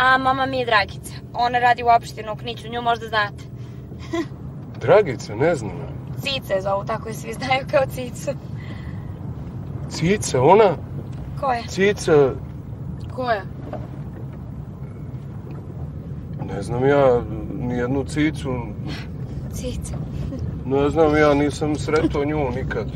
A mama mi je Dragica. Ona radi u opštinu u Kniću, nju možda znate. Dragica, ne znam. Cica je zovu, tako je svi znaju kao Cicu. Cica, ona? Koja? Cica... Koja? Ne znam ja, nijednu Cicu... Cica. Ne znam, ja nisam sretao nju nikad.